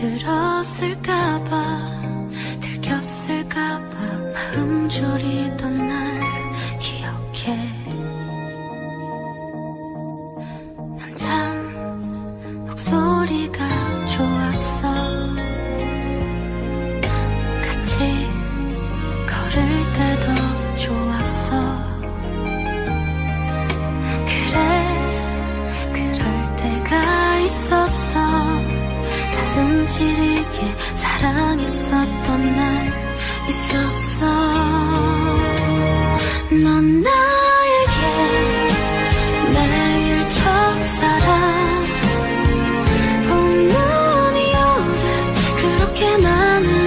들었을까봐 들켰을까봐 마음 졸이던 날 기억해. 난 참 목소리가 좋았어. 같이 걸을 때도 좋았 시리게 사랑했었던 날 있었어. 넌 나에게 매일 첫사랑. 봄눈이 오듯 그렇게 나는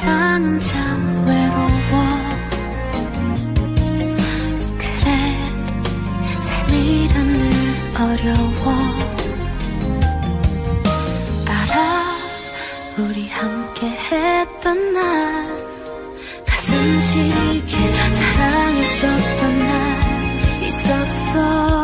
사랑은 참 외로워. 그래 삶이란 늘 어려워. 알아 우리 함께 했던 날 가슴 시리게 사랑했었던 날 있었어